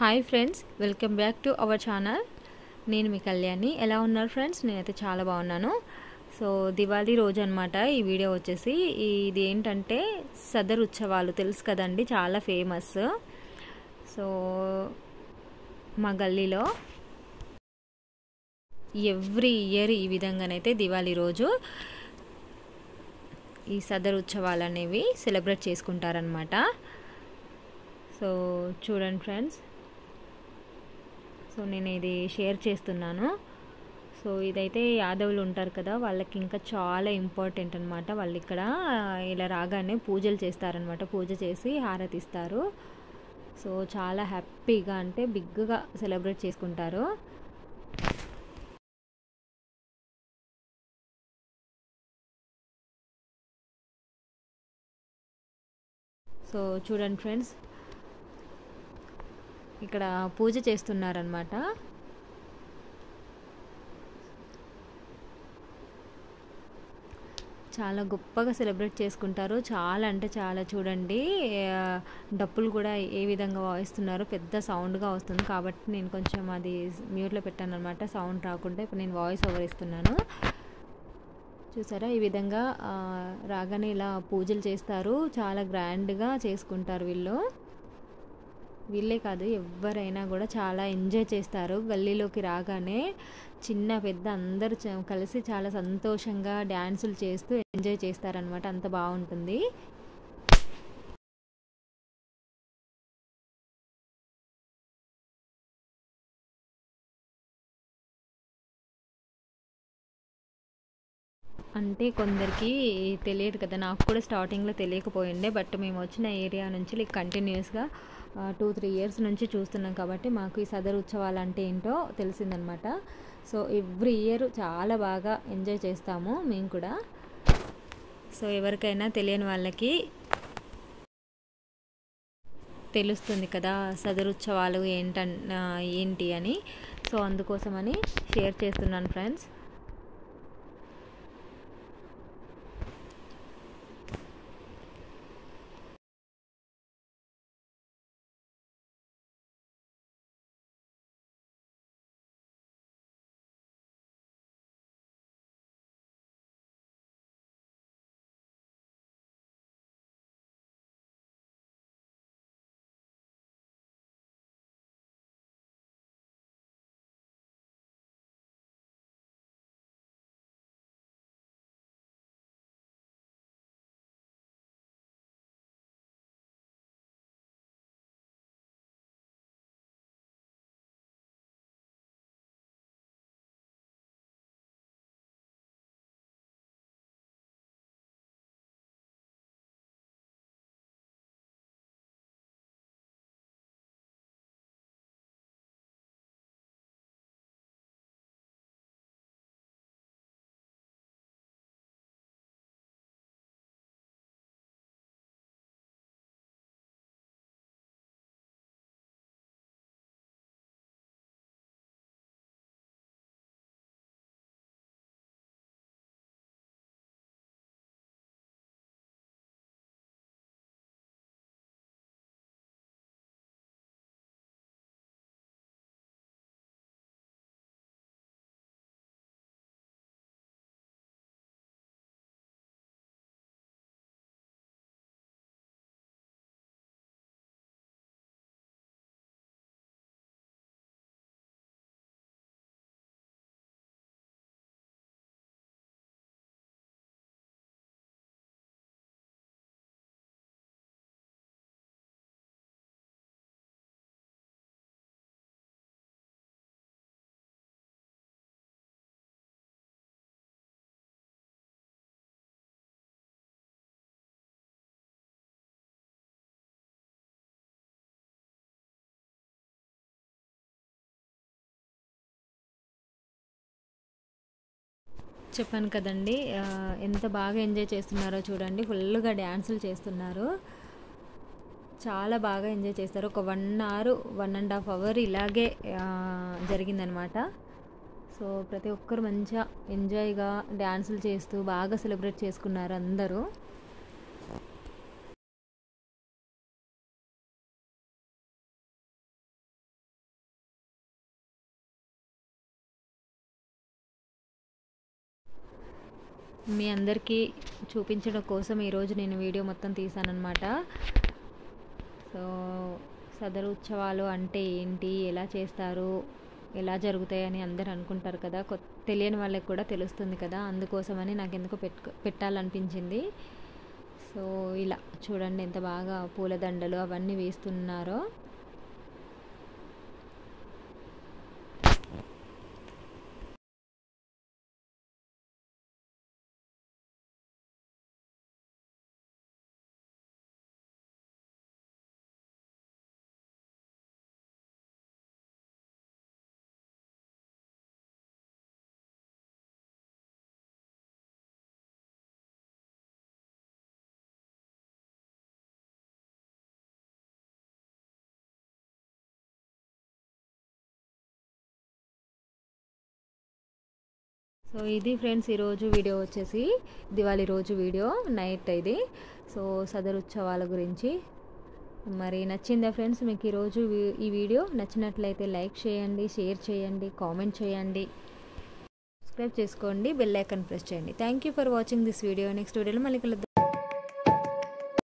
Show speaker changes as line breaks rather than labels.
Hi friends welcome back to our channel నేను మీ కళ్యాణి. ఎలా ఉన్నారు ఫ్రెండ్స్ నేనైతే చాలా బాగున్నాను. సో దివాళీ రోజు అనమాట ఈ వీడియో వచ్చేసి ఇది ఏంటంటే సదర్ ఉత్సవాలు. తెలుసు కదండి? చాలా ఫేమస్ సో మా గల్లీలో ఎవ్రీ ఇయర్ ఈ విధంగానైతే దివాళీ రోజు ఈ సదర్ ఉత్సవాలు అనేవి సెలబ్రేట్ చేసుకుంటారనమాట సో చూడండి ఫ్రెండ్స్ సో నేను ఇది షేర్ చేస్తున్నాను. సో ఇదైతే యాదవులు ఉంటారు కదా వాళ్ళకి ఇంకా చాలా ఇంపార్టెంట్ అనమాట వాళ్ళు ఇక్కడ ఇలా రాగానే పూజలు చేస్తారనమాట పూజ చేసి హారతిస్తారు. సో చాలా హ్యాపీగా అంటే బిగ్గా సెలబ్రేట్ చేసుకుంటారు. సో చూడండి ఫ్రెండ్స్ ఇక్కడ పూజ చేస్తున్నారనమాట చాలా గొప్పగా సెలబ్రేట్ చేసుకుంటారు. చాలా అంటే చాలా చూడండి. డప్పులు కూడా ఏ విధంగా వాయిస్తున్నారు పెద్ద సౌండ్గా వస్తుంది. కాబట్టి నేను కొంచెం అది మ్యూట్లో పెట్టాను అనమాట సౌండ్ రాకుండా ఇప్పుడు నేను వాయిస్ ఓవర్ ఇస్తున్నాను. చూసారా? ఈ విధంగా రాగానే ఇలా పూజలు చేస్తారు. చాలా గ్రాండ్గా చేసుకుంటారు వీళ్ళు. వీళ్ళే కాదు ఎవరైనా కూడా చాలా ఎంజాయ్ చేస్తారు. గల్లీలోకి రాగానే చిన్న పెద్ద అందరూ కలిసి చాలా సంతోషంగా డ్యాన్సులు చేస్తూ ఎంజాయ్ చేస్తారనమాట అంత బాగుంటుంది. అంటే కొందరికి తెలియదు కదా నాకు కూడా స్టార్టింగ్లో తెలియకపోయిండే బట్ మేము వచ్చిన ఏరియా నుంచి లైక్ కంటిన్యూస్గా టూ త్రీ ఇయర్స్ నుంచి చూస్తున్నాం కాబట్టి మాకు ఈ సదరు ఉత్సవాలు అంటే ఏంటో తెలిసిందనమాట. సో ఎవ్రీ ఇయర్ చాలా బాగా ఎంజాయ్ చేస్తాము మేము కూడా. సో ఎవరికైనా తెలియని వాళ్ళకి తెలుస్తుంది కదా సదరుత్సవాలు ఏంట ఏంటి అని. సో అందుకోసమని షేర్ చేస్తున్నాను ఫ్రెండ్స్ చెప్పాను కదండి ఎంత బాగా ఎంజాయ్ చేస్తున్నారో చూడండి. ఫుల్గా డ్యాన్సులు చేస్తున్నారు. చాలా బాగా ఎంజాయ్ చేస్తారు. ఒక one hour one and half hour ఇలాగే జరిగిందనమాట. సో ప్రతి ఒక్కరు మంచిగా ఎంజాయ్గా డ్యాన్సులు చేస్తూ బాగా సెలబ్రేట్ చేసుకున్నారు అందరూ. మీ అందరికీ చూపించడం కోసం ఈరోజు నేను వీడియో మొత్తం తీసానమాట సో సదరు ఉత్సవాలు అంటే ఏంటి? ఎలా చేస్తారు? ఎలా జరుగుతాయని అందరు అనుకుంటారు కదా. కొత్త తెలియని వాళ్ళకి కూడా తెలుస్తుంది కదా. అందుకోసమని నాకు ఎందుకో పెట్టు పెట్టాలనిపించింది. సో ఇలా చూడండి ఎంత బాగా పూలదండలు అవన్నీ వేస్తున్నారో. సో ఇది ఫ్రెండ్స్ ఈరోజు వీడియో వచ్చేసి దివాళీ రోజు వీడియో నైట్ ఇది. సో సదరు ఉత్సవాల గురించి మరి నచ్చిందా ఫ్రెండ్స్ మీకు ఈరోజు ఈ వీడియో? నచ్చినట్లయితే లైక్ చేయండి షేర్ చేయండి కామెంట్ చేయండి. సబ్స్క్రైబ్ చేసుకోండి బెల్ ఐకాన్ ప్రెస్ చేయండి. Thank you for watching this video next వీడియోలో మళ్ళీ కలుద్దాం.